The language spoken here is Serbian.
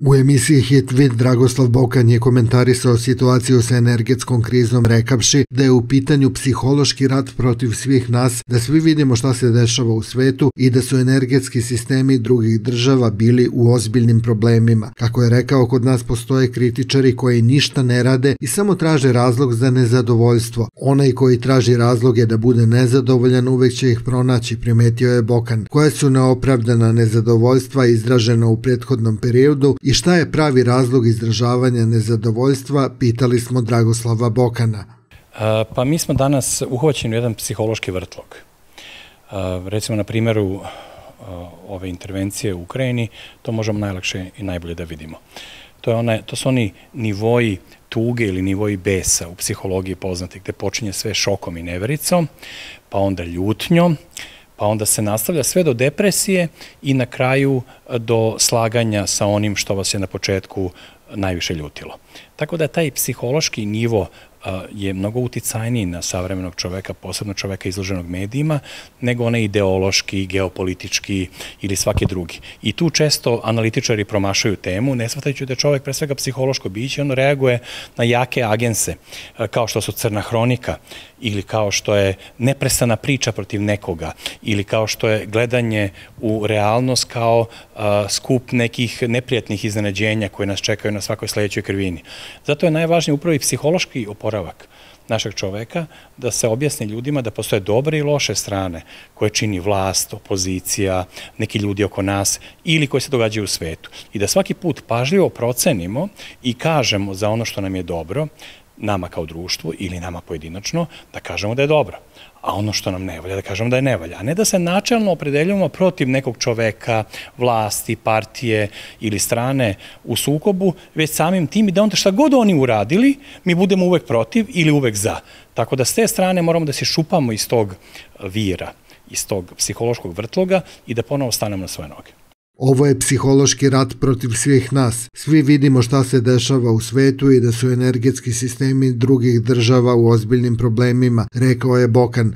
U emisiji Hit Vid Dragoslav Bokan je komentarisao situaciju sa energetskom krizom rekavši da je u pitanju psihološki rat protiv svih nas, da svi vidimo šta se dešava u svetu i da su energetski sistemi drugih država bili u ozbiljnim problemima. Kako je rekao, kod nas postoje kritičari koji ništa ne rade i samo traže razlog za nezadovoljstvo. Onaj koji traži razloge da bude nezadovoljan uvek će ih pronaći, primetio je Bokan. Koje su neopravdana nezadovoljstva izražena u prethodnom periodu I šta je pravi razlog izražavanja nezadovoljstva, pitali smo Dragoslava Bokana. Pa mi smo danas uhvaćeni u jedan psihološki vrtlog. Recimo na primjeru ove intervencije u Ukrajini, to možemo najlakše i najbolje da vidimo. To, je one, to su oni nivoji tuge ili nivoji besa u psihologiji poznati, gde počinje sve šokom i nevericom, pa onda ljutnjom, pa onda se nastavlja sve do depresije i na kraju e, do slaganja sa onim što vas je na početku najviše ljutilo. Tako da taj psihološki nivo je mnogo uticajniji na savremenog čoveka, posebno čoveka izloženog medijima, nego onaj ideološki, geopolitički ili svaki drugi. I tu često analitičari promašaju temu, ne shvatajući da je čovek pre svega psihološko biće, ono reaguje na jake agense, kao što su Crna hronika, ili kao što je neprestana priča protiv nekoga, ili kao što je gledanje u realnost kao skup nekih neprijatnih iznenađenja koje nas čekaju na svakoj sledećoj krvini. Zato je najvažnije upravo i psihološki oporavak našeg čoveka, da se objasni ljudima da postoje dobre i loše strane koje čini vlast, opozicija, neki ljudi oko nas ili koje se događaju u svetu. I da svaki put pažljivo procenimo i kažemo za ono što nam je dobro, nama kao društvu ili nama pojedinačno, da kažemo da je dobro. A ono što nam ne valja, da kažemo da je ne valja. A ne da se načelno opredeljujemo protiv nekog čoveka, vlasti, partije ili strane u sukobu, već samim tim i da onda šta god oni uradili, mi budemo uvek protiv ili uvek za. Tako da s te strane moramo da se šupamo iz tog vira, iz tog psihološkog vrtloga i da ponovo stanemo na svoje noge. Ovo je psihološki rat protiv svih nas. Svi vidimo šta se dešava u svetu i da su energetski sistemi drugih država u ozbiljnim problemima, rekao je Bokan.